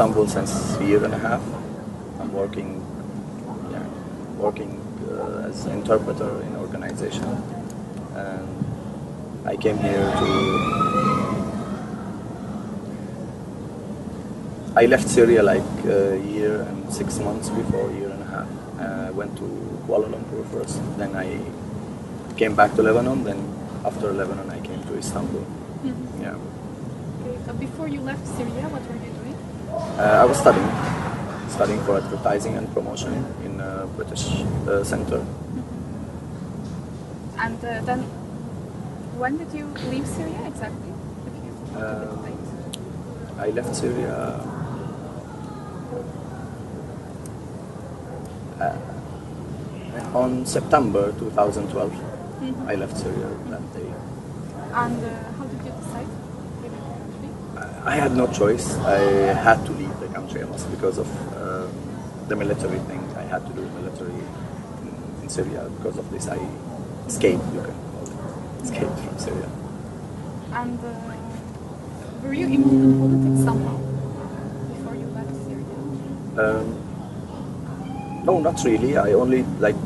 Istanbul since a year and a half. I'm working, yeah, working uh, as an interpreter in organization. And I came here to. I left Syria like a year and six months before, a year and a half. Uh, I went to Kuala Lumpur first, then I came back to Lebanon, then after Lebanon I came to Istanbul. Yeah. Okay. Uh, before you left Syria, what were? Uh, I was studying, studying for advertising and promotion in a British uh, center. And uh, then, when did you leave Syria exactly? If you want to Uh, give a date. I left Syria uh, on September 2012. I left Syria that day. And uh, how did you decide to leave the country? I had no choice. I had to leave the country almost because of uh, the military thing. I had to do military in, in Syria because of this. I escaped, you can call it, escaped from Syria. And uh, were you involved in politics somehow before you left Syria? Um, no, not really. I only like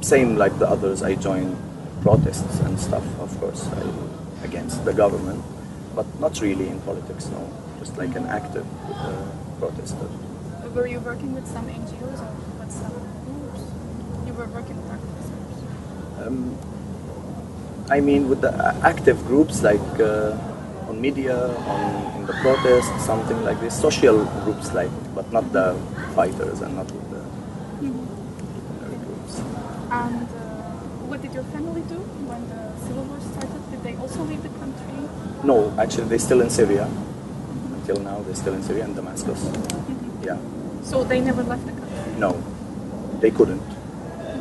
same like the others. I joined protests and stuff, of course, I, against the government, but not really in politics. No, just like an active uh, protester. Were you working with some NGOs or with some groups? You were working with activists. Um, I mean, with the active groups like uh, on media, on in the protest, something like this, social groups like, but not the fighters and not with the military groups. And uh, what did your family do when the civil war started? Did they also leave the country? No, actually, they're still in Syria. Until now, they're still in Syria and Damascus. Yeah. So they never left the country. No, they couldn't.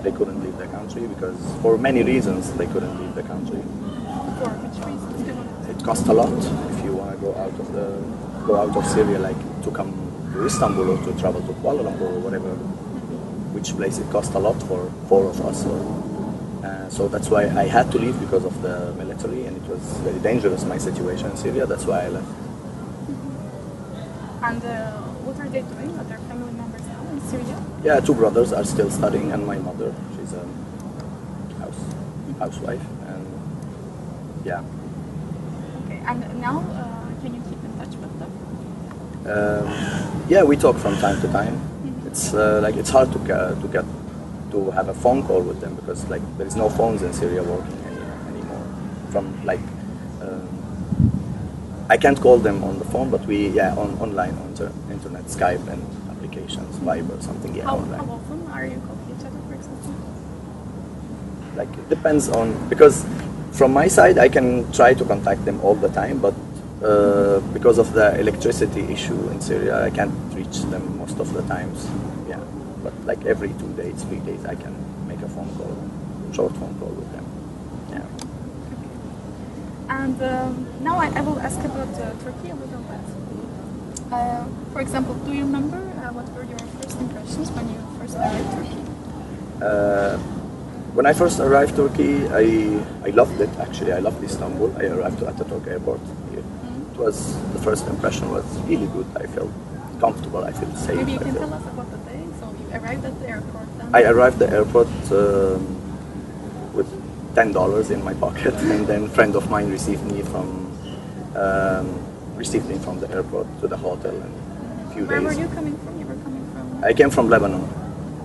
They couldn't leave the country because, for many reasons, they couldn't leave the country. For which reasons? It costs a lot if you want to go out of the go out of Syria, like to come to Istanbul or to travel to Kuala Lumpur or whatever, which place it costs a lot for four of us. Or, uh, so that's why I had to leave because of the military, and it was very dangerous my situation in Syria. That's why I left. And uh, what are they doing? Are their family members now in Syria? Yeah, two brothers are still studying, and my mother, she's a house housewife, and yeah. Okay. And now, uh, can you keep in touch with them? Um, yeah, we talk from time to time. It's uh, like it's hard to to get to have a phone call with them because like there is no phones in Syria working any, anymore. From like um, I can't call them on the phone, but we yeah on online on inter- internet, Skype and applications, Viber, something yeah How, online. how often are you calling each other, for example? like it depends on because from my side I can try to contact them all the time, but uh, because of the electricity issue in Syria, I can't reach them most of the times. But like every two days, three days, I can make a phone call, short phone call with them. Yeah. And um, now I, I will ask about uh, Turkey a little bit. Uh, for example, do you remember uh, what were your first impressions when you first arrived Turkey? Uh, when I first arrived Turkey, I, I loved it actually. I loved Istanbul. I arrived to Ataturk airport here. It was the first impression was really good. I felt comfortable. I felt safe. Maybe you can tell us about the day. So you arrived at the airport then. I arrived at the airport um, with ten dollars in my pocket, and then a friend of mine received me from um, received me from the airport to the hotel in a few Where days. were you coming from? You were coming from. I came from Lebanon.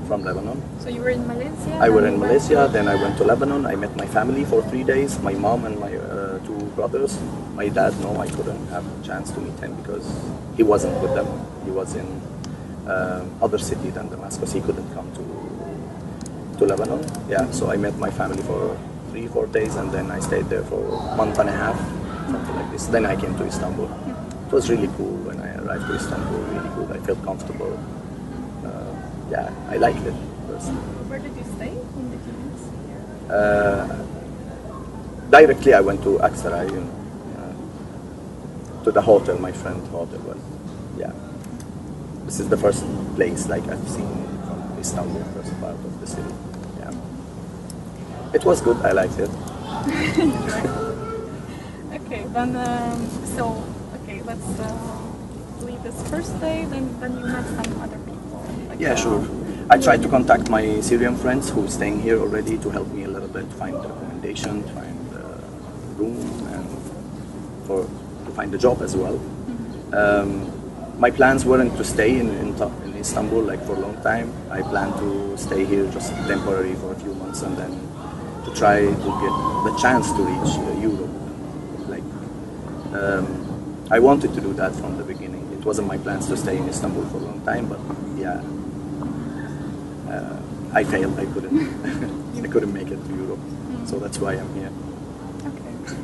From Lebanon. So you were in Malaysia. I was in Malaysia, to- then I went to Lebanon. I met my family for three days, my mom and my uh, two brothers. My dad, no, I couldn't have a chance to meet him because he wasn't with them. He was in um, other city than Damascus. He couldn't come to to Lebanon. Yeah, so I met my family for three, four days, and then I stayed there for a month and a half, something like this. Then I came to Istanbul. It was really cool when I arrived to Istanbul. Really good. I felt comfortable. Uh, yeah, I liked it. personally. Where did you stay? in the you? Uh, directly I went to Aksaray, you know, uh, to the hotel, my friend hotel was. This is the first place like I've seen from Istanbul, first part of the city, yeah. It was good. I liked it. Okay, then um, so okay, let's uh, leave this first day. Then then you met some other people. Like, Yeah, uh, sure. I tried to contact my Syrian friends who are staying here already to help me a little bit find accommodation, find a room, and for to find a job as well. Um, my plans weren't to stay in, in, in Istanbul like for a long time. I planned to stay here just temporary for a few months and then to try to get the chance to reach uh, Europe. Like um, I wanted to do that from the beginning. It wasn't my plans to stay in Istanbul for a long time, but yeah, uh, I failed. I couldn't. I couldn't make it to Europe, so that's why I'm here. Okay.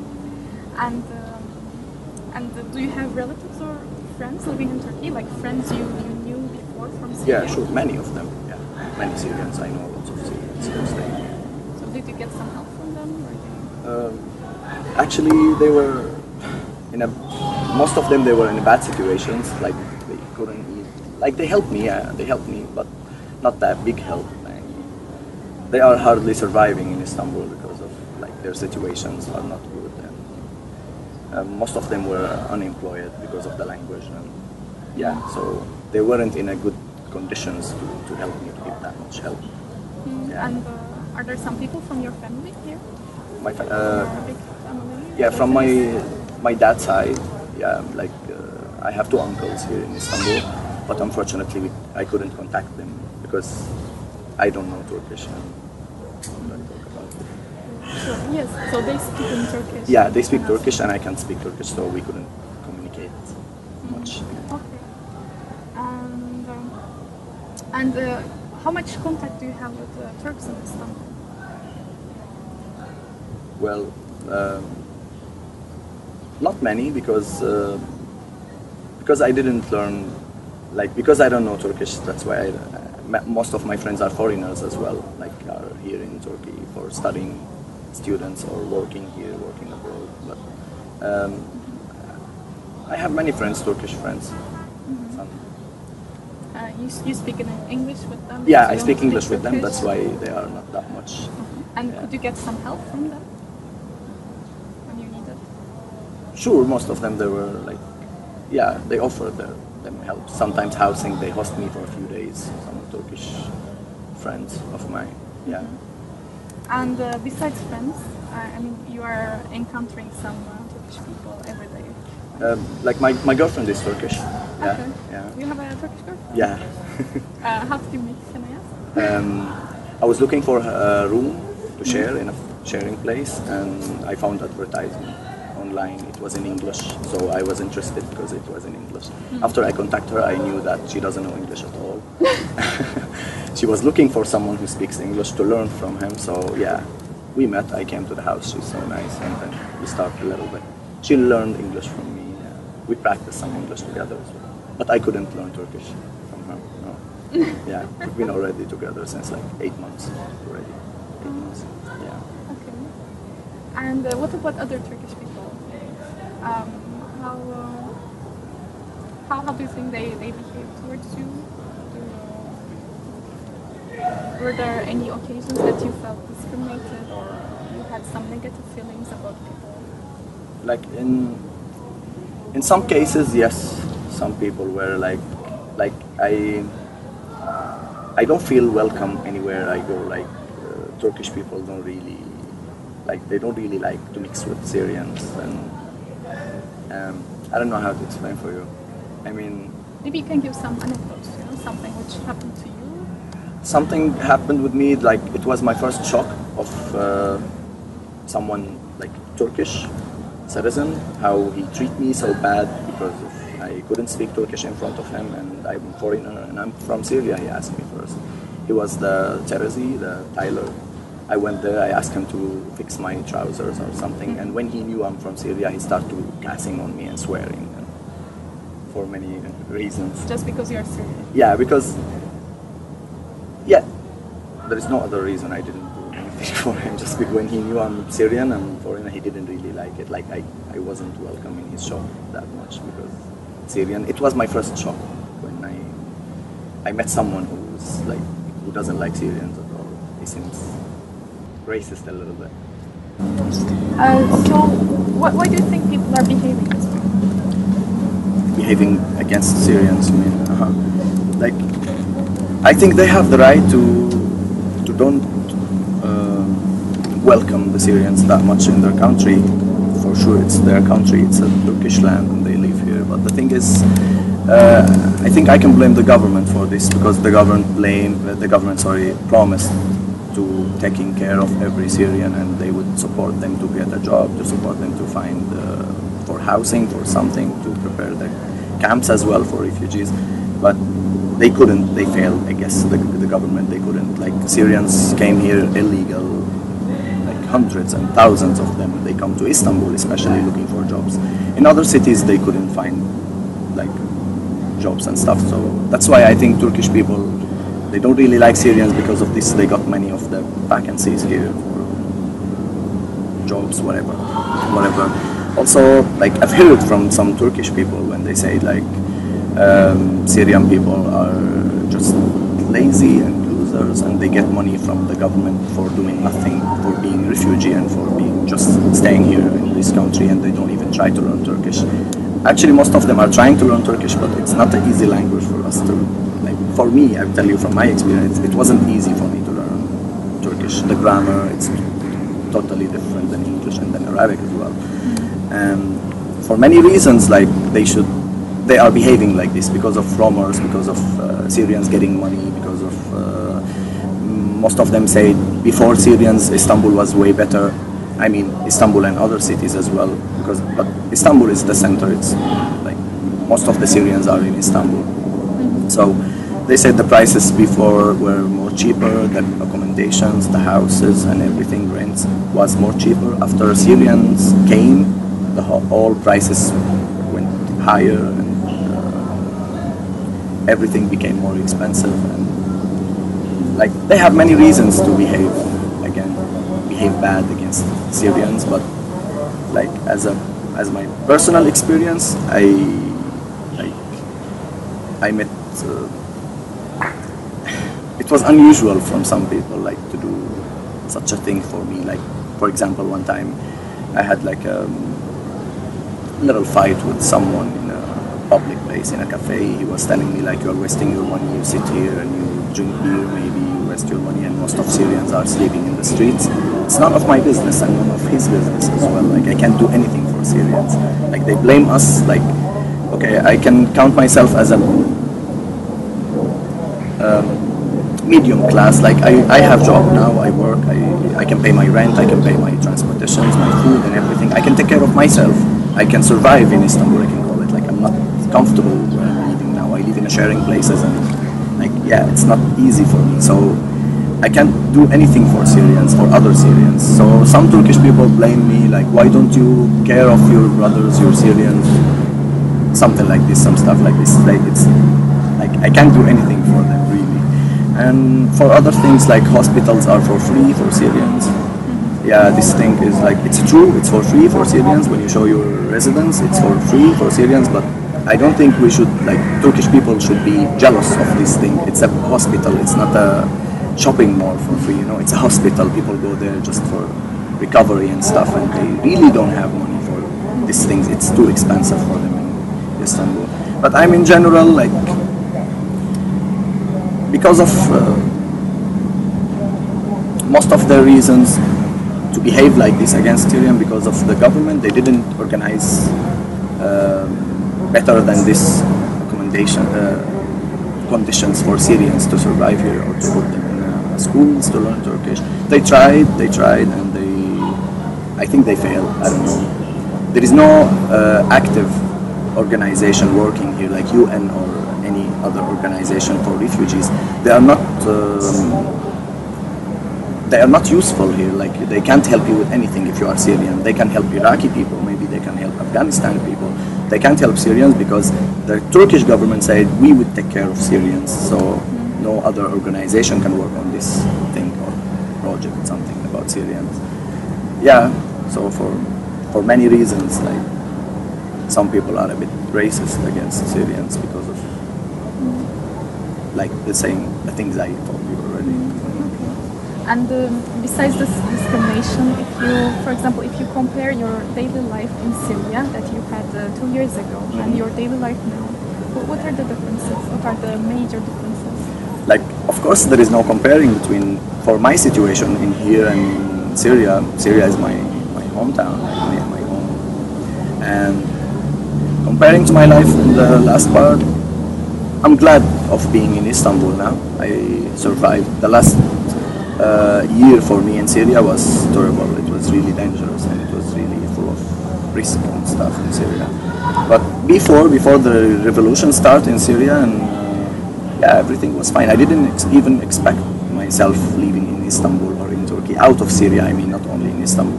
And um, and uh, do you have relatives or friends living in Turkey? Like friends you, you knew before from Syria? Yeah, sure. Many of them. Yeah, many Syrians. I know lots of Syrians. So did you get some help from them? Um, actually, they were in a. Most of them they were in bad situations. Like they couldn't eat. Like they helped me. Yeah, they helped me, but not that big help. Like, they are hardly surviving in Istanbul because of like their situations are not um, most of them were unemployed because of the language. And yeah, so they weren't in a good conditions to, to help me to give that much help. Mm, Yeah. And uh, are there some people from your family here? My fa- uh, family? Yeah, from my my dad's side, yeah, like uh, I have two uncles here in Istanbul, but unfortunately we, I couldn't contact them because I don't know Turkish. And I'm gonna talk about it. Sure. Yes. So they speak in Turkish. Yeah, they speak Turkish and I can't speak Turkish, so we couldn't communicate much. Okay. And um, and uh, how much contact do you have with uh, Turks in Istanbul? Well, um, not many because uh, because I didn't learn like because I don't know Turkish. That's why I, uh, most of my friends are foreigners as well. Like are here in Turkey for studying students or working here, working abroad. But um, I have many friends, Turkish friends. Some, Uh, you, you speak in English with them? yeah, I speak English with them. That's why they are not that much. And yeah. could you get some help from them when you needed? Sure, most of them they were like, yeah, they offered their, them help. Sometimes housing, they host me for a few days. Some Turkish friends of mine, yeah. And uh, besides friends, I I mean, you are encountering some uh, Turkish people every day. Um, like my, my girlfriend is Turkish. Yeah, Okay. yeah, You have a Turkish girlfriend? yeah. Uh, how did you meet? Can I ask? um, I was looking for a room to share in a sharing place, and I found advertisement online. It was in English, so I was interested because it was in English. After I contacted her, I knew that she doesn't know English at all. she was looking for someone who speaks English to learn from him. So yeah, we met. I came to the house. She's so nice, and then we started a little bit. She learned English from me. Uh, we practiced some English together as well. But I couldn't learn Turkish from her. No. yeah, we've been already together since like eight months already. Eight months. Yeah. Okay. And uh, what about other Turkish people? Um, how, uh, how how do you think they, they behave towards you? Do were there any occasions that you felt discriminated or you had some negative feelings about people? like in in some cases yes some people were like like i i don't feel welcome anywhere i go like uh, turkish people don't really like they don't really like to mix with syrians and um, i don't know how to explain for you i mean Maybe you can give some anecdotes, you know, something which happened to you. something happened with me like it was my first shock of uh, someone like turkish citizen how he treat me so bad because i couldn't speak turkish in front of him and i'm a foreigner and i'm from syria he asked me first he was the terezi the tailor i went there i asked him to fix my trousers or something and when he knew i'm from syria he started gassing on me and swearing and for many reasons Just because you're Syrian. yeah, because yeah, there is no other reason I didn't do anything for him. Just because when he knew I'm Syrian and foreigner, he didn't really like it. Like I, I wasn't welcome in his shop that much because Syrian. It was my first shock when I, I met someone who's like who doesn't like Syrians at all. He seems racist a little bit. Uh, so, what, why do you think people are behaving this way? behaving against Syrians. I mean, uh like I think they have the right to to don't uh, welcome the Syrians that much in their country. For sure, it's their country. It's a Turkish land, and they live here. But the thing is, uh, I think I can blame the government for this because the government blame the government sorry promised to taking care of every Syrian, and they would support them to get a job, to support them to find. Uh, for housing, for something to prepare the camps as well for refugees. But they couldn't, they failed, I guess, the, the government, they couldn't. Like Syrians came here illegal, like hundreds and thousands of them. They come to Istanbul, especially looking for jobs. In other cities, they couldn't find like jobs and stuff. So that's why I think Turkish people, they don't really like Syrians because of this. They got many of the vacancies here for jobs, whatever, whatever also like I've heard from some Turkish people when they say like um, Syrian people are just lazy and losers and they get money from the government for doing nothing, for being refugee and for being just staying here in this country and they don't even try to learn Turkish. Actually, most of them are trying to learn Turkish, but it's not an easy language for us to. For me, I tell you from my experience, it wasn't easy for me to learn Turkish. The grammar, it's totally different than English and then Arabic as well. And for many reasons like they should they are behaving like this because of rumors because of uh, syrians getting money because of uh, most of them say before syrians istanbul was way better. I mean istanbul and other cities as well because but istanbul is the center. It's like most of the syrians are in istanbul. So they said the prices before were more cheaper, the accommodations, the houses and everything rents was more cheaper. After Syrians came, the all prices went higher and uh, everything became more expensive and like they have many reasons to behave again behave bad against Syrians but like as a as my personal experience I like I met uh, was unusual from some people like to do such a thing for me like for example one time I had like a um, little fight with someone in a public place, in a cafe. He was telling me like, you're wasting your money, you sit here and you drink beer, maybe you waste your money and most of Syrians are sleeping in the streets. It's none of my business and none of his business as well. Like I can't do anything for Syrians. Like they blame us like, okay, I can count myself as a um, medium class. Like I, I have job now, I work, I, I can pay my rent, I can pay my transportations, my food and everything. I can take care of myself. I can survive in Istanbul. I can call it like I'm not comfortable where I'm living now. I live in a sharing places and like yeah, it's not easy for me. So I can't do anything for Syrians or other Syrians. So some Turkish people blame me like why don't you care of your brothers, your Syrians, something like this, some stuff like this. Like it's like I can't do anything for them. And for other things like hospitals are for free for Syrians mm-hmm. yeah, this thing is like, it's true, it's for free for Syrians. When you show your residence, it's for free for Syrians, but I don't think we should, like, Turkish people should be jealous of this thing. It's a hospital, it's not a shopping mall for free, you know, it's a hospital. People go there just for recovery and stuff, and they really don't have money for these things. It's too expensive for them in Istanbul. But I'm in general, like, because of uh, most of the reasons to behave like this against Syrian because of the government. They didn't organize uh, better than this accommodation uh, conditions for Syrians to survive here or to put them in uh, schools to learn Turkish. They tried, they tried, and they, I think they failed. I don't know. There is no uh, active organization working here like UN or other organization for refugees. They are not. Um, they are not useful here. Like they can't help you with anything if you are Syrian. They can help Iraqi people, maybe they can help Afghanistan people. They can't help Syrians because the Turkish government said we would take care of Syrians. So no other organization can work on this thing or project, something about Syrians. Yeah. So for for many reasons, like some people are a bit racist against Syrians because of like the same things I told you already. And um, besides this discrimination, if you, for example, if you compare your daily life in Syria that you had uh, two years ago and your daily life now, what, what are the differences? What are the major differences? like of course there is no comparing between for my situation in here and in Syria. Syria is my, my hometown, my, my home. And comparing to my life in the last part, I'm glad of being in Istanbul now. I survived. The last uh, year for me in Syria was terrible. It was really dangerous and it was really full of risk and stuff in Syria. But before, before the revolution started in Syria and uh, yeah, everything was fine. I didn't ex- even expect myself living in Istanbul or in Turkey, out of Syria. I mean, not only in Istanbul.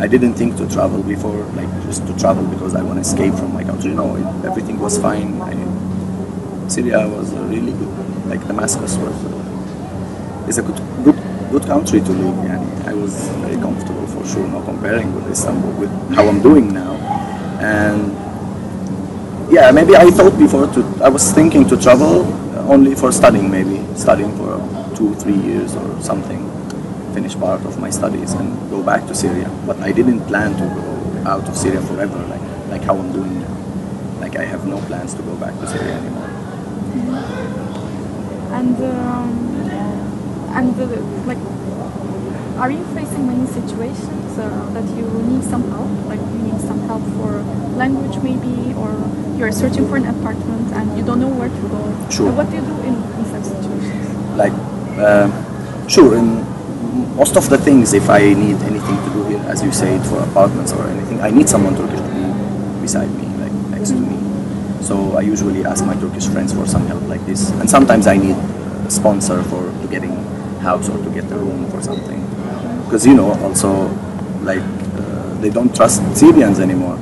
I didn't think to travel before, like just to travel because I want to escape from my country. No, it, everything was fine. Syria was really good. Like Damascus was uh, is a good, good, good country to live. Yani. I was very comfortable for sure. not comparing with Istanbul, with how I'm doing now, and yeah, maybe I thought before to. I was thinking to travel only for studying, maybe studying for two, three years or something, finish part of my studies and go back to Syria. But I didn't plan to go out of Syria forever, like like how I'm doing now. Like I have no plans to go back to Syria anymore. And um, and uh, like, are you facing many situations uh, that you need some help? Like you need some help for language maybe, or you're searching for an apartment and you don't know where to go. Sure. And what do you do in, in such situations? like um sure in most of the things if i need anything to do here as you said for apartments or anything i need someone turkish to be beside me like next to me so i usually ask my turkish friends for some help like this and sometimes i need a sponsor for to getting house or to get a room for something because you know also like uh, they don't trust syrians anymore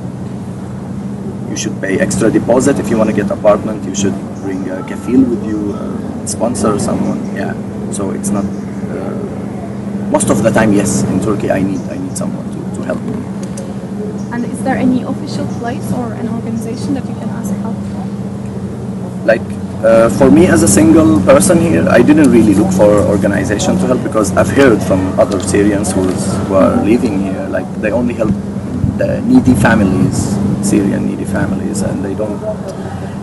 you should pay extra deposit if you want to get apartment. You should bring a kafil with you, uh, sponsor someone. Yeah. So it's not. Uh, most of the time, yes. In Turkey, I need I need someone to, to help me. And is there any official place or an organization that you can ask help from? Like uh, for me as a single person here, I didn't really look for organization to help because I've heard from other Syrians who's, who are living here, like they only help the needy families, Syrian needy families, and they don't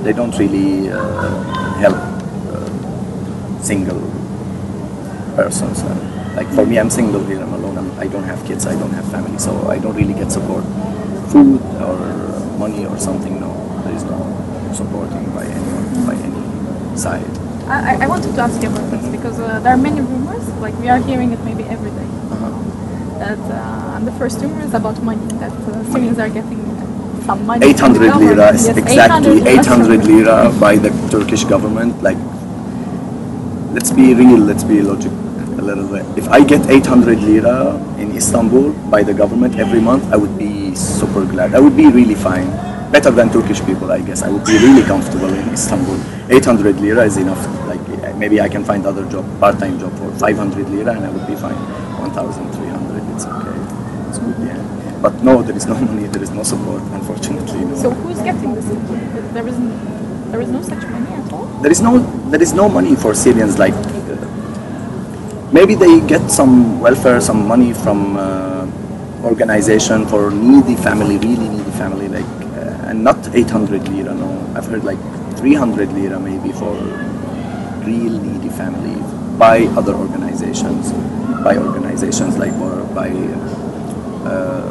they don't really uh, help uh, single persons. Like for me, I'm single here. I'm alone. I'm, I don't have kids. I don't have family, so I don't really get support, food or money or something. No, there is no supporting by anyone by any side. I, I- wanted to ask you about this because uh, there are many rumors, like we are hearing it maybe every day, Uh-huh. that uh, and the first rumor is about money, that uh, Syrians are getting some money. 800 lira Yes, exactly 800 lira. lira by the Turkish government. Like, let's be real, let's be logic a little bit. If I get 800 lira in Istanbul by the government every month, I would be super glad. I would be really fine. Better than Turkish people, I guess. I would be really comfortable in Istanbul. 800 lira is enough. Like, maybe I can find other job, part-time job for 500 lira, and I would be fine. 1,300, it's okay. It's good, yeah. But no, there is no money, there is no support, unfortunately. No. So who's getting this? There is there is no such money at all. there is no there is no money for Syrians like maybe they get some welfare some money from uh, organization for needy family really needy family like uh, and not 800 lira no. I've heard like 300 lira maybe for real needy family by other organizations by organizations like or by uh,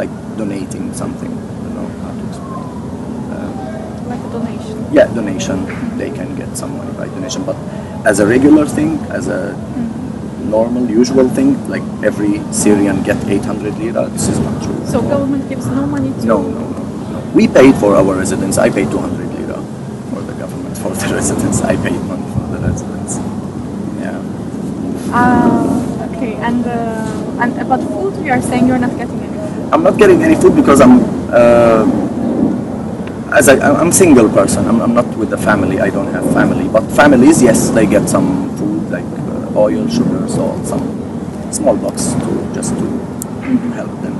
like donating something I don't know how to explain um, Like a donation. yeah, donation. They can get some money by donation, but as a regular thing, as a normal, usual thing, like every Syrian get 800 lira, this is not true. So government gives no money to. No, no, no, no. We paid for our residents. I paid 200 lira for the government for the residents. I paid money for the residents. Yeah. Ah, okay. And uh, and about food, you are saying you're not getting any food. I'm not getting any food because I'm uh, as I, I'm single person. I'm, I'm not with the family. I don't have family. But families, yes, they get some food like uh, oil, sugar, salt, some small box to just to help them.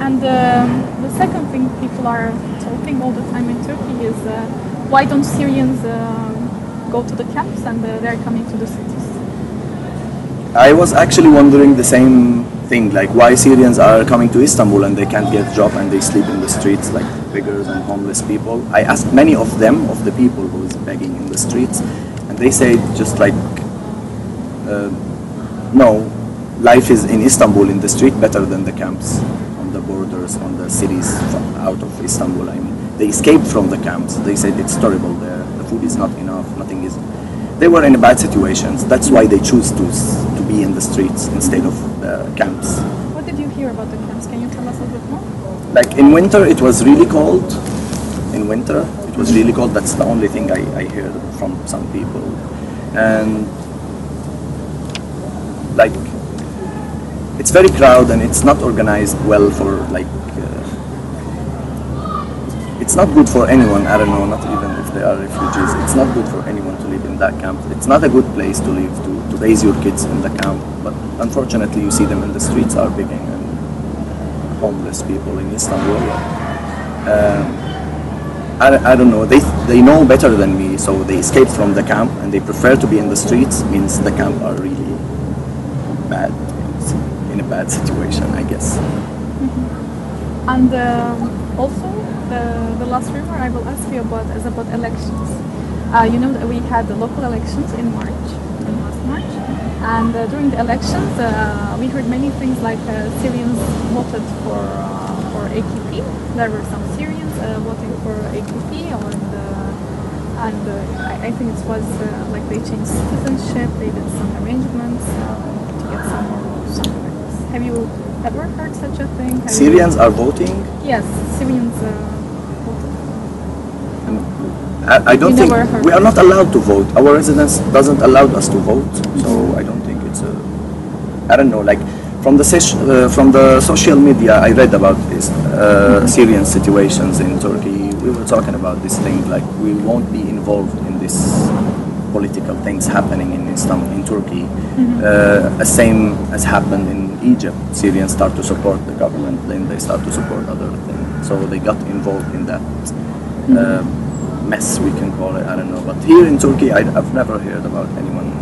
And um, the second thing people are talking all the time in Turkey is uh, why don't Syrians uh, go to the camps and uh, they're coming to the cities? I was actually wondering the same thing, like why Syrians are coming to Istanbul and they can't get a job and they sleep in the streets like beggars and homeless people. I asked many of them, of the people who is begging in the streets, and they say just like, uh, no, life is in Istanbul in the street better than the camps on the borders, on the cities out of Istanbul. I mean, they escaped from the camps. They said it's terrible there. The food is not enough. Nothing is. They were in bad situations. That's why they choose to be in the streets instead of the camps. What did you hear about the camps? Can you tell us a bit more? Like in winter, it was really cold. In winter, it was really cold. That's the only thing I, I heard from some people. And like, it's very crowded and it's not organized well for like. It's not good for anyone. I don't know. Not even if they are refugees. It's not good for anyone to live in that camp. It's not a good place to live to, to raise your kids in the camp. But unfortunately, you see them in the streets are begging and homeless people in Istanbul. Um, I, I don't know. They they know better than me, so they escaped from the camp and they prefer to be in the streets. Means the camp are really bad, in a bad situation, I guess. And um, also, the, the last rumor I will ask you about is about elections. Uh, you know that we had the local elections in March, in last March, and uh, during the elections uh, we heard many things like uh, Syrians voted for uh, for AKP. There were some Syrians uh, voting for AKP, and uh, I, I think it was uh, like they changed citizenship. They did some arrangements to get some more something like this. Have you ever heard such a thing? Have you- Syrians are voting. Yes, Syrians uh. I, I don't You think we are not allowed to vote. Our residence doesn't allow us to vote, so I don't think it's a. I don't know. Like from the uh, from the social media, I read about this uh, Syrian situations in Turkey. We were talking about this thing. Like we won't be involved in this political things happening in Istanbul, in Turkey. Uh, the same as happened in Egypt. Syrians start to support the government, then they start to support other things. So they got involved in that. Uh, mess we can call it I don't know but here in Turkey I, I've never heard about anyone.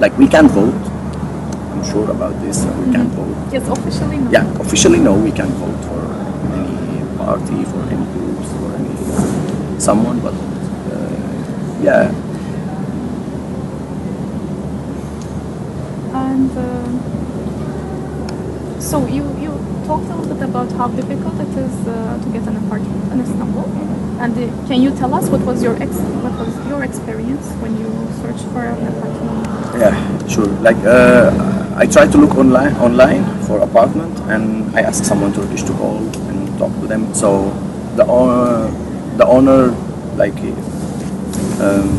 Like we can vote. I'm sure about this we can vote. Yes, officially no. yeah officially no we can vote for any party for any groups for any someone but uh, yeah. And uh, so you you talked a little bit about how difficult it is uh, to get an apartment in Istanbul. And uh, can you tell us what was your what was your experience when you searched for an apartment? Yeah, sure. Like uh, I tried to look online online for apartment, and I asked someone Turkish to call and talk to them. So the owner, the owner, like um,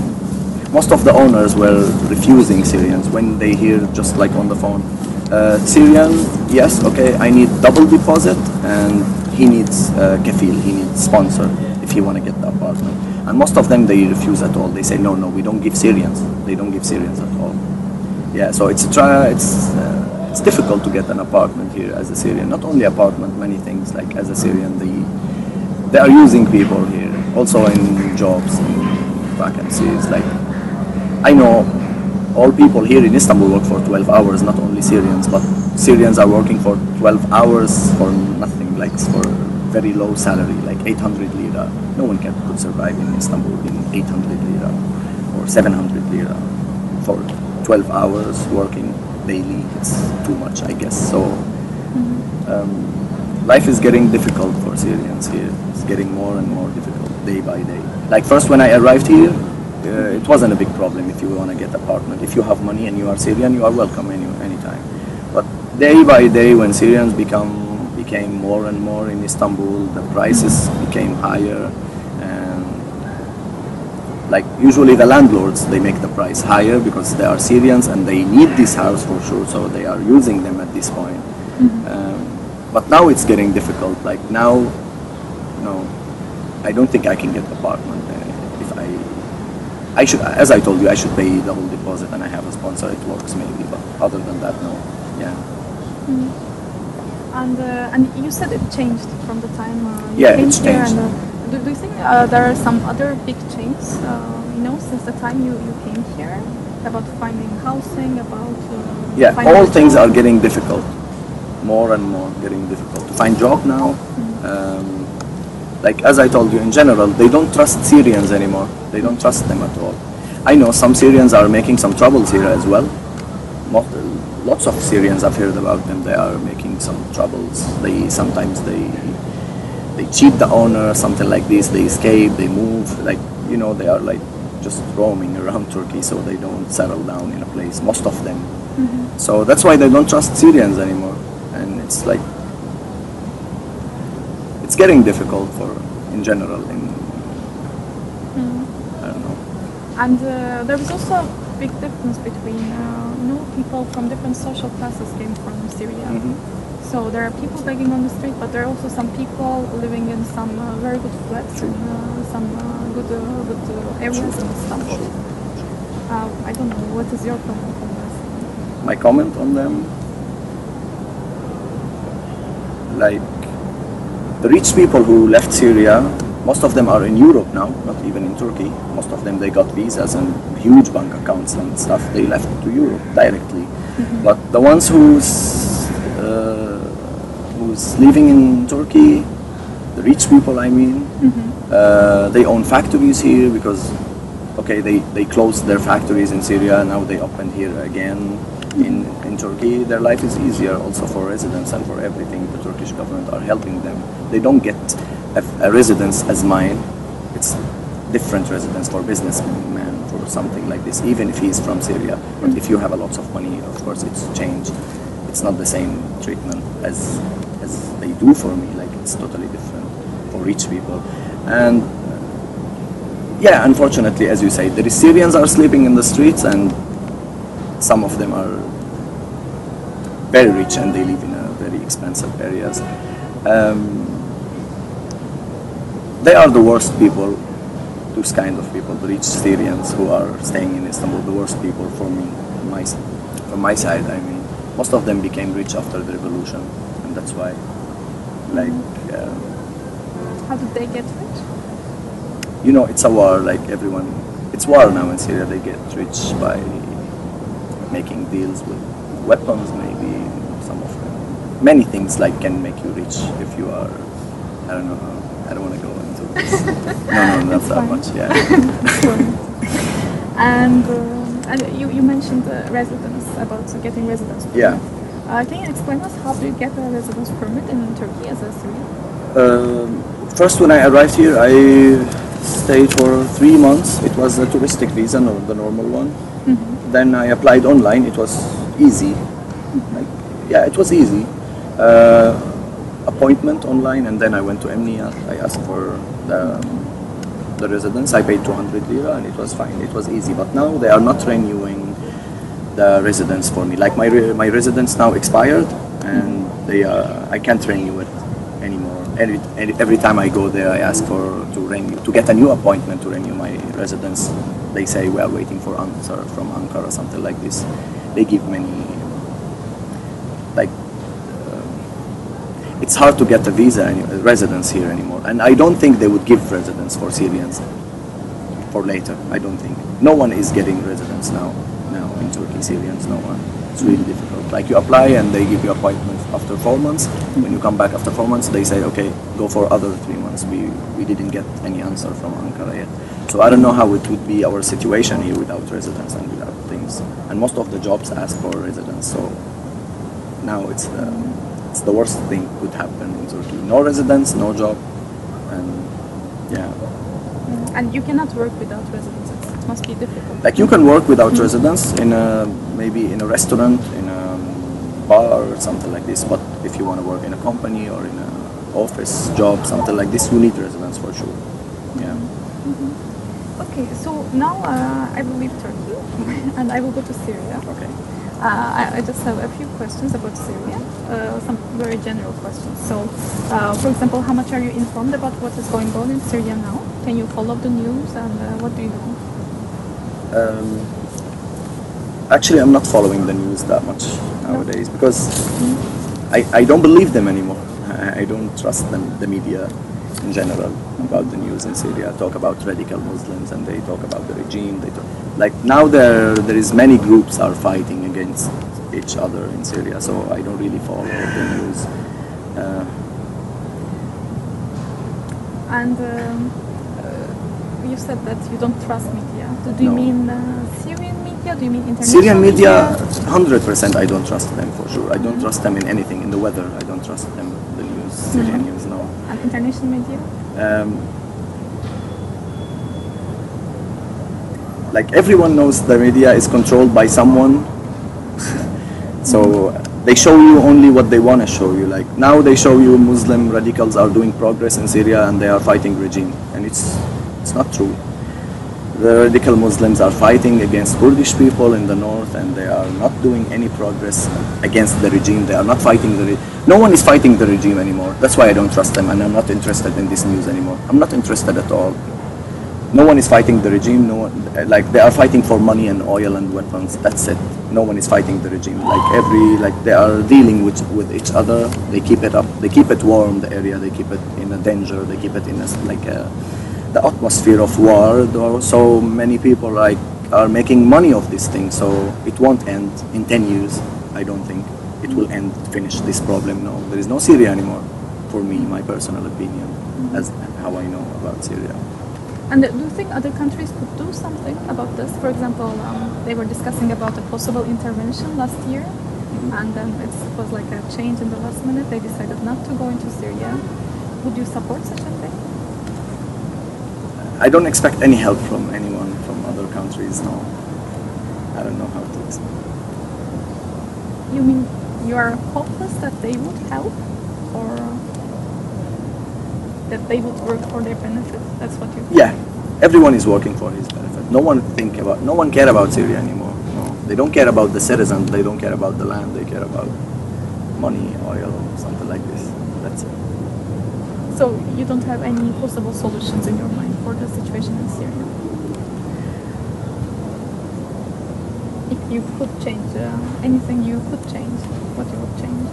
most of the owners were refusing Syrians when they hear just like on the phone, uh, Syrian, yes, okay, I need double deposit, and he needs uh, kafil, he needs sponsor if he want to get the apartment. And most of them they refuse at all. They say no, no, we don't give Syrians. They don't give Syrians at all. Yeah, so it's a try. It's uh, it's difficult to get an apartment here as a Syrian. Not only apartment, many things like as a Syrian, they they are using people here. Also in jobs and vacancies. Like I know all people here in Istanbul work for 12 hours. Not only Syrians, but Syrians are working for 12 hours for nothing, like for very low salary, like 800 lira. No one can could survive in Istanbul in 800 lira or 700 lira for 12 hours working daily. It's too much, I guess. So um, life is getting difficult for Syrians here. It's getting more and more difficult day by day. Like first when I arrived here, uh, it wasn't a big problem if you want to get apartment. If you have money and you are Syrian, you are welcome any anytime. But day by day, when Syrians become became more and more in Istanbul, the prices became higher, and like usually the landlords they make the price higher because they are Syrians and they need this house for sure, so they are using them at this point. Um, but now it's getting difficult. Like now, no, I don't think I can get the apartment. I should, as I told you, I should pay double deposit and I have a sponsor. It works maybe, but other than that, no. Yeah. And uh, and you said it changed from the time uh, you Yeah, came it's here. changed. And, uh, do, do you think uh, there are some other big changes, uh, you know, since the time you, you came here? about finding housing, about uh, Yeah, all things job? are getting difficult, more and more getting difficult to find job now. Um, like as I told you, in general, they don't trust Syrians anymore. They don't trust them at all. I know some Syrians are making some troubles here as well. Lots of Syrians I've heard about them. They are making some troubles. They sometimes they they cheat the owner, something like this. They escape, they move. Like you know, they are like just roaming around Turkey, so they don't settle down in a place. Most of them. Mm-hmm. So that's why they don't trust Syrians anymore, and it's like it's getting difficult for in general. In I don't know. And uh, there was also a big difference between uh, you know people from different social classes came from Syria. Mhm. So there are people begging on the street, but there are also some people living in some uh, very good flats and uh, some uh, good uh, good uh, areas and stuff. I don't know. What is your comment on this? My comment on them, like the rich people who left Syria, most of them are in Europe now, not even in Turkey. Most of them they got visas and huge bank accounts and stuff. They left to Europe directly. But the ones who's uh, who's living in Turkey, the rich people, I mean, uh, they own factories here because okay they, they closed their factories in Syria now they opened here again in, in Turkey their life is easier also for residents and for everything the Turkish government are helping them. They don't get a, a residence as mine. It's different residence for businessman for something like this even if he is from Syria. But if you have a lot of money of course it's changed. It's not the same treatment as as they do for me like it's totally different for rich people. And yeah, unfortunately, as you say, the Syrians are sleeping in the streets, and some of them are very rich and they live in a very expensive areas. Um, they are the worst people, those kind of people, the rich Syrians who are staying in Istanbul, the worst people for me, my, from my side, I mean. Most of them became rich after the revolution, and that's why, like, uh, How did they get rich? you know, it's a war. Like everyone, it's war now in Syria. They get rich by making deals with weapons, maybe some of them. Many things like can make you rich if you are. I don't know. I don't want to go into this. no, no, not that fine. much. Yeah. and uh, and you, you mentioned uh, residence about getting residence permit. Yeah. Uh, can you explain us how do you get a residence permit in Turkey as a Syrian? Um, first, when I arrived here, I stayed for three months. It was a touristic visa, not the normal one. Then I applied online. It was easy. Like, yeah, it was easy. Uh, appointment online, and then I went to Emnia. I asked for the, the residence. I paid 200 lira, and it was fine. It was easy. But now they are not renewing the residence for me. Like my re- my residence now expired, and they uh, I can't renew it anymore. Every, every time I go there, I ask for to renew to get a new appointment to renew my residence. They say we are waiting for answer from Ankara, or something like this. They give many like it's hard to get a visa any, residence here anymore, and I don't think they would give residence for Syrians for later. I don't think no one is getting residence now. Now in Turkey, Syrians, no one. It's really difficult. Like you apply and they give you appointment after four months. When you come back after four months, they say, okay, go for other three months. We we didn't get any answer from Ankara yet. So I don't know how it would be our situation here without residence and without things. And most of the jobs ask for residence. So now it's the, it's the worst thing could happen in Turkey. No residence, no job, and yeah. Mm, and you cannot work without residence. It must be difficult. Like you can work without residence in a maybe in a restaurant, in a bar or something like this. But if you want to work in a company or in a office job, something like this, you need residence for sure. Yeah. Mm-hmm. Mm-hmm. Okay, so now uh, I will leave Turkey and I will go to Syria. Okay. Uh, I, I just have a few questions about Syria, uh, some very general questions. So, uh, for example, how much are you informed about what is going on in Syria now? Can you follow the news and uh, what do you know? Um, actually, I'm not following the news that much nowadays because I, I don't believe them anymore. I, I don't trust them, the media in general about the news in Syria. Talk about radical Muslims and they talk about the regime. They talk, like now there there is many groups are fighting against each other in Syria, so I don't really follow the news. Uh, And um, uh, you said that you don't trust media. Do, do you mean uh, Syrian media? Do you mean international Syrian media, hundred percent, I don't trust them for sure. I don't trust them in anything. In the weather, I don't trust them. The news, Syrian news, no. And international media? Um, like everyone knows the media is controlled by someone. So they show you only what they want to show you. Like now they show you muslim radicals are doing progress in syria and they are fighting regime. And it's it's not true. The radical muslims are fighting against kurdish people in the north and they are not doing any progress against the regime. They are not fighting the re- no one is fighting the regime anymore. That's why i don't trust them and i'm not interested in this news anymore. I'm not interested at all no one is fighting the regime no one like they are fighting for money and oil and weapons that's it. No one is fighting the regime. Like every like they are dealing with with each other. They keep it up. They keep it warm the area. They keep it in a danger. They keep it in a like a, the atmosphere of war though. So many people like are making money of this thing. So it won't end in 10 years i don't think. It will end finish this problem. No there is no syria anymore for me my personal opinion as how i know about syria And do you think other countries could do something about this? For example, um, they were discussing about a possible intervention last year, and then it was like a change in the last minute. They decided not to go into Syria. Would you support such a thing? I don't expect any help from anyone from other countries. No, I don't know how to explain. You mean you are hopeless that they would help, or that they would work for their benefit? That's what you. Yeah, everyone is working for his benefit. No one think about. No one care about Syria anymore. No, they don't care about the citizens. They don't care about the land. They care about money, oil, something like this. That's it. So you don't have any possible solutions in your mind for the situation in Syria? If you could change uh, anything, you could change. What you would change?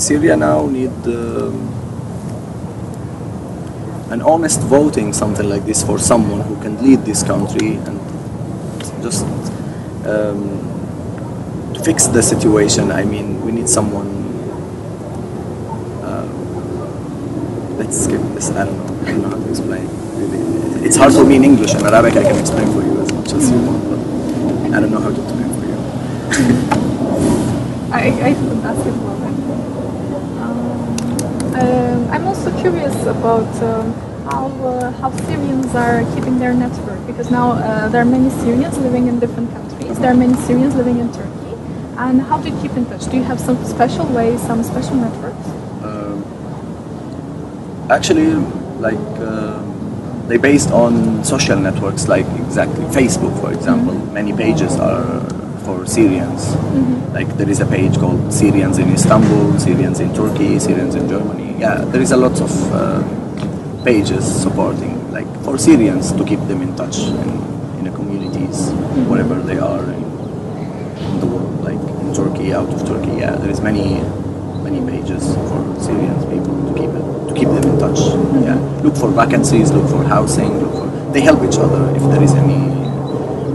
Syria now need um, an honest voting, something like this, for someone who can lead this country and just um, to fix the situation. I mean, we need someone. Uh, let's skip this. I don't know. I don't know how to explain. It's hard for me in English. In Arabic, I can explain for you as much as you want, but I don't know how to explain for you. I, I ask it well then. Um, I'm also curious about um, how, uh, how Syrians are keeping their network because now uh, there are many Syrians living in different countries. There are many Syrians living in Turkey. And how do you keep in touch? Do you have some special ways, some special networks? Um, actually, like uh, they based on social networks, like exactly Facebook, for example. Many pages are for Syrians. Like there is a page called Syrians in Istanbul, Syrians in Turkey, Syrians in Germany. Yeah, there is a lot of uh, pages supporting, like for Syrians to keep them in touch in, in the communities wherever they are in, in the world, like in Turkey, out of Turkey. Yeah, there is many many pages for Syrian people to keep it to keep them in touch. Yeah, look for vacancies, look for housing, look for. They help each other if there is any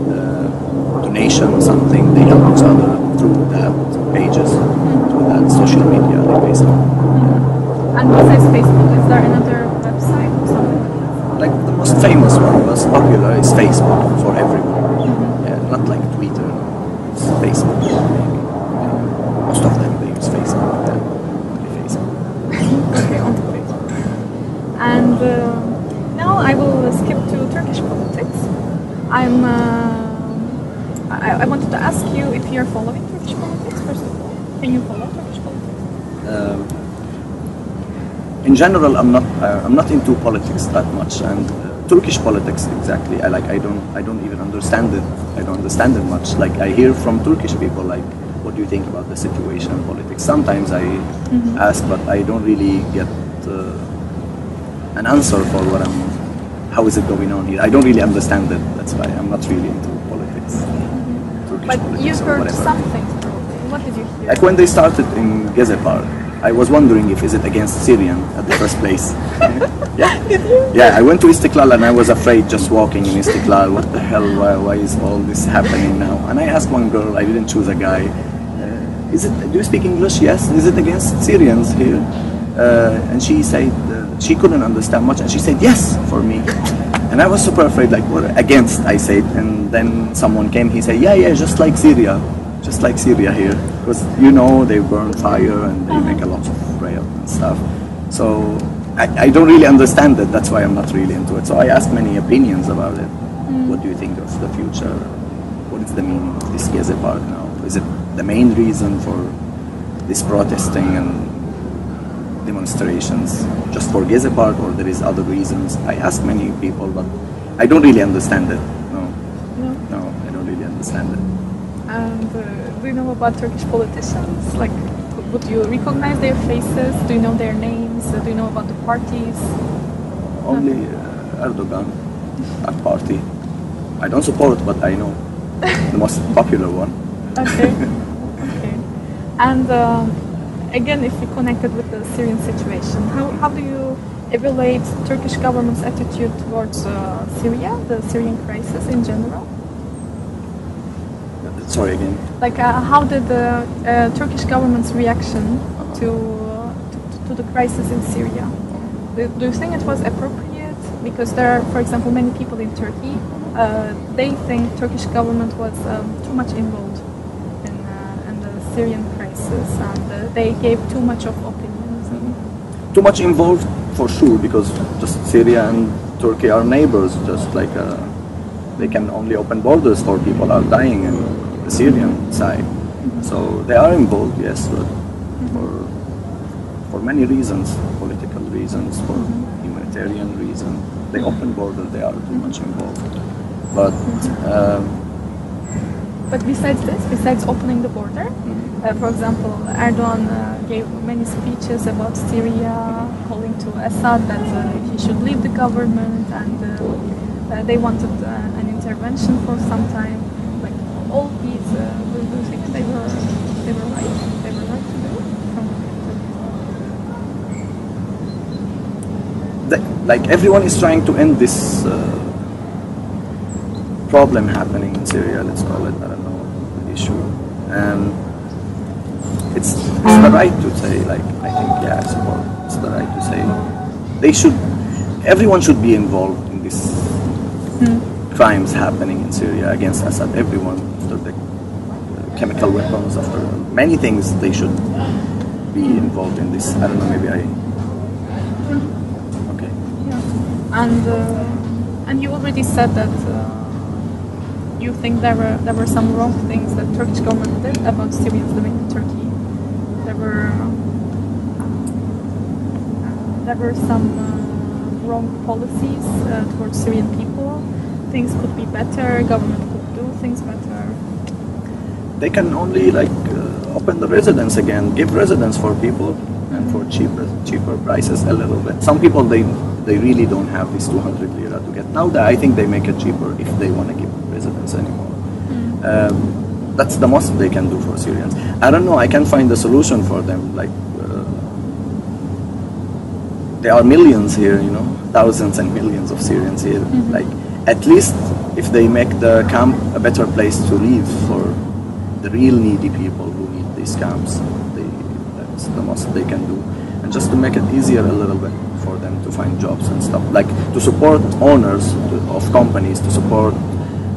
uh, donation or something. They help each other through that pages, through that social media they on. And besides Facebook, is there another website or something like that? Like the most famous one, most popular is Facebook for everyone. Yeah, not like Twitter. It's Facebook. Yeah. Most of them they use Facebook. Yeah, Facebook. okay, on Facebook. And uh, now I will skip to Turkish politics. I'm. Uh, I, I wanted to ask you if you're following Turkish politics first of all. Can you follow Turkish politics? Um, in general, I'm not uh, I'm not into politics that much, and uh, Turkish politics exactly. I like I don't I don't even understand it. I don't understand it much. Like I hear from Turkish people like, what do you think about the situation in politics? Sometimes I ask, but I don't really get uh, an answer for what I'm. How is it going on here? I don't really understand it. That's why I'm not really into politics. Turkish But you politics or heard whatever. some things probably. What did you hear? Like when they started in Gezi Park, I was wondering if is it against Syrian at the first place. yeah, yeah. I went to Istiklal and I was afraid just walking in Istiklal. What the hell? Why, why is all this happening now? And I asked one girl. I didn't choose a guy. Uh, is it? Do you speak English? Yes. Is it against Syrians here? Uh, and she said uh, she couldn't understand much, and she said yes for me. And I was super afraid, like what against? I said, and then someone came. He said, yeah, yeah, just like Syria just like Syria here, because you know they burn fire and they make a lot of rail and stuff. So I, I don't really understand it. That's why I'm not really into it. So I asked many opinions about it. What do you think of the future? What is the meaning of this Gezi Park now? Is it the main reason for this protesting and demonstrations just for Gezi Park, or there is other reasons? I asked many people, but I don't really understand it. No, No. no, I don't really understand it. Uh, do you know about Turkish politicians? Like, would you recognize their faces? Do you know their names? Uh, do you know about the parties? Only uh, Erdogan, a party. I don't support, but I know the most popular one. Okay. okay. And um, again, if you connect it with the Syrian situation, how, how do you evaluate Turkish government's attitude towards uh, Syria, the Syrian crisis in general? Sorry again. Like, uh, how did the uh, Turkish government's reaction to, uh, to to the crisis in Syria? Do, you think it was appropriate? Because there are, for example, many people in Turkey. Uh, they think Turkish government was um, too much involved in, uh, in the Syrian crisis, and uh, they gave too much of opinions. And, Too much involved for sure because just Syria and Turkey are neighbors. Just like uh, they can only open borders for people are dying in the Syrian side. So they are involved, yes, but for for many reasons, political reasons, for humanitarian reasons, they open border. They are too much involved. But um, But besides this, besides opening the border, uh, for example, Erdogan uh, gave many speeches about Syria, calling to Assad that uh, he should leave the government, and uh, uh, they wanted uh, an intervention for some time. Like all uh, do do they were they were right? They were right to do. From, that, like everyone is trying to end this uh, problem happening in Syria. Let's call it I don't know issue, and it's it's the right to say like I think yeah I support it's the right to say they should everyone should be involved in this crimes happening in Syria against Assad. Everyone the chemical weapons after many things they should be involved in this. I don't know maybe I okay. yeah. And uh, and you already said that. Uh, you think there were there were some wrong things that Turkish government did about Syrians living in Turkey. There were there were some uh, wrong policies uh, towards Syrian people. Things could be better. Government could do things better. They can only like uh, open the residence again, give residence for people and for cheaper cheaper prices a little bit. Some people they they really don't have this 200 lira to get. Now that I think they make it cheaper if they want to give residence anymore. Um, that's the most they can do for Syrians. I don't know. I can't find a solution for them. Like uh, there are millions here, you know, thousands and millions of Syrians here. Like at least if they make the camp a better place to live for the real needy people who need these camps, they, that's the most they can do. And just to make it easier a little bit for them to find jobs and stuff, like to support owners to- of companies, to support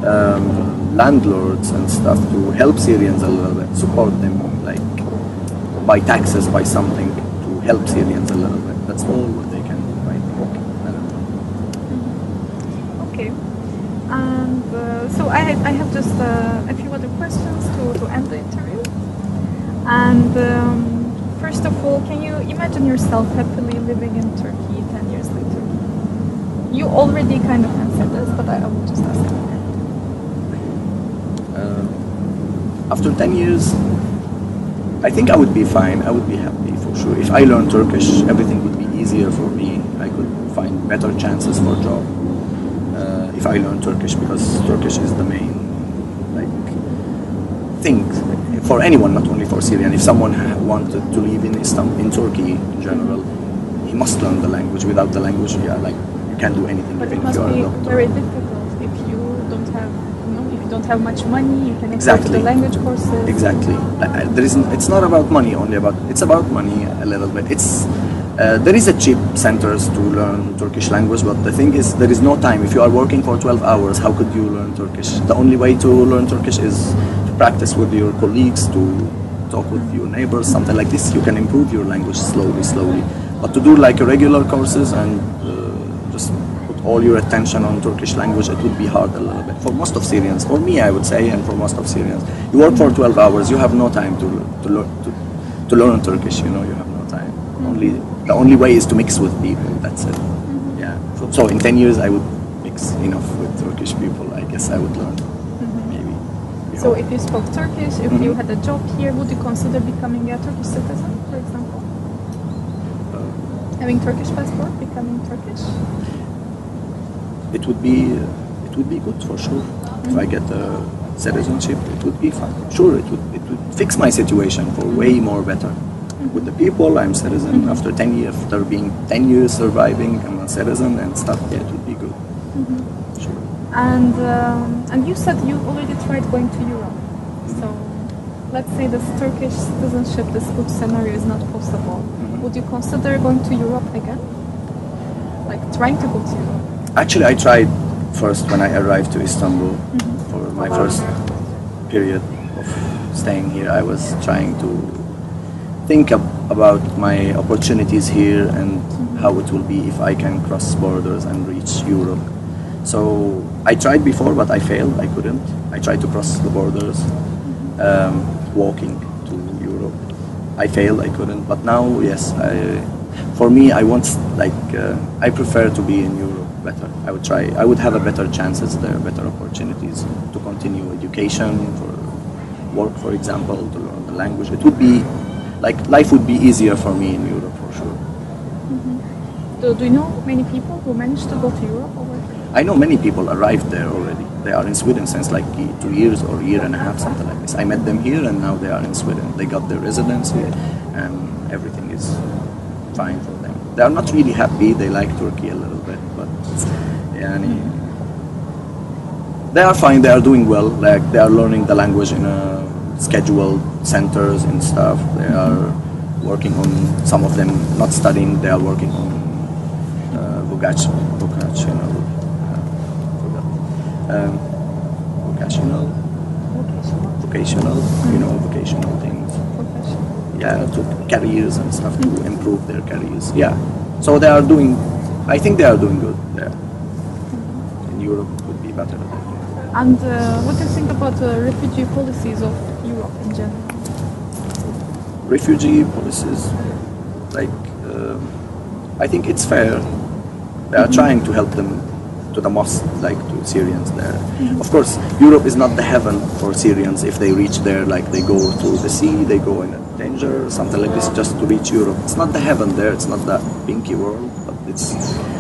um, landlords and stuff, to help Syrians a little bit, support them like by taxes, by something to help Syrians a little bit. That's all what they can do, I think. Okay. And uh, so I have, I have just uh, a few other questions to, to end the interview. And um, first of all, can you imagine yourself happily living in Turkey 10 years later? You already kind of answered this, but I, will just ask again. Uh, after 10 years, I think I would be fine. I would be happy for sure. If I learn Turkish, everything would be easier for me. I could find better chances for job. Uh, if I learn Turkish, because Turkish is the main think for anyone, not only for Syrian, if someone wanted to live in Istanbul, in Turkey in general, he must learn the language. Without the language, yeah, like you can't do anything. But it must you are a be very difficult if you don't have, you know, if you don't have much money, you can go to Exactly. the language courses. Exactly. There is. It's not about money only. About it's about money a little bit. It's uh, there is a cheap centers to learn Turkish language, but the thing is there is no time. If you are working for 12 hours, how could you learn Turkish? The only way to learn Turkish is practice with your colleagues, to talk with your neighbors, something like this. You can improve your language slowly, slowly. But to do like regular courses and uh, just put all your attention on Turkish language, it would be hard a little bit for most of Syrians. For me, I would say, and for most of Syrians, you work for 12 hours. You have no time to to learn to, to learn Turkish. You know, you have no time. Only the only way is to mix with people. That's it. Yeah. So, so in 10 years, I would mix enough with Turkish people. I guess I would learn. So if you spoke Turkish, if Mhm. you mm-hmm. had a job here, would you consider becoming a Turkish citizen, for example? Having Turkish passport, becoming Turkish? it would be it would be good for sure. If I mm-hmm. get a citizenship, it would be fine. Sure, it would it would fix my situation for mm-hmm. way more better. With the people, I'm citizen. After ten years, after being ten years surviving, I'm a citizen and stuff. Yeah, it would be good. Sure. And um, and you said you already tried going to Europe. So let's say this Turkish citizenship, this good scenario is not possible. Mm-hmm. Would you consider going to Europe again? Like trying to go to Europe? Actually, I tried first when I arrived to Istanbul mm-hmm. for my first period of staying here. I was trying to think ab- about my opportunities here and mm-hmm. how it will be if I can cross borders and reach Europe. So I tried before, but I failed. I couldn't. I tried to cross the borders, um, walking to Europe. I failed. I couldn't. But now, yes, I, for me, I want like uh, I prefer to be in Europe better. I would try. I would have a better chances there, better opportunities to continue education for work, for example, to learn the language. It would be like life would be easier for me in Europe for sure. Do, do you know many people who managed to go to Europe or? I know many people arrived there already. They are in Sweden since like two years or a year and a half, something like this. I met them here and now they are in Sweden. They got their residency and everything is fine for them. They are not really happy. They like Turkey a little bit, but yeah, they are fine. They are doing well. Like they are learning the language in a scheduled centers and stuff. They are working on some of them not studying. They are working on uh, vocational, vocational, uh, forgot. Um, vocational, Vocational, vocational, you know, vocational things. Yeah, to careers and stuff to improve their careers. Yeah, so they are doing. I think they are doing good there. In Europe, would be better. And uh, what do you think about the refugee policies of Europe in general? refugee policies, like um, I think it's fair. They are trying to help them to the most, like to Syrians there. Of course, Europe is not the heaven for Syrians. If they reach there, like they go through the sea, they go in a danger, something like this, just to reach Europe. It's not the heaven there. It's not that pinky world, but it's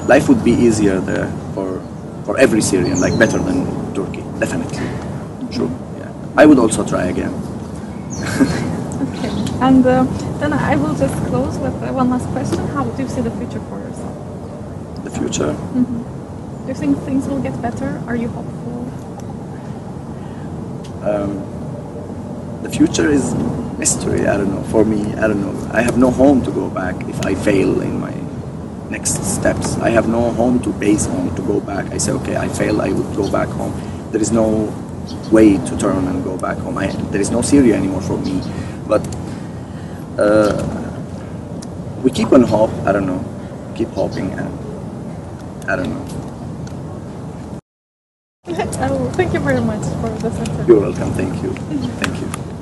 life would be easier there for for every Syrian, like better than Turkey, definitely. True. Yeah. I would also try again. Okay. And uh, then I will just close with uh, one last question. How do you see the future for yourself? The future. Do you think things will get better? Are you hopeful? um, the future is mystery. I don't know. For me, I don't know. I have no home to go back if I fail in my next steps. I have no home to base on to go back. I say, okay, I fail. I would go back home. There is no way to turn and go back home. I, there is no Syria anymore for me. But uh, we keep on hope. I don't know. Keep hoping and I don't know. Oh, thank you very much for this interview. You're welcome. Thank you. Mm-hmm. Thank you.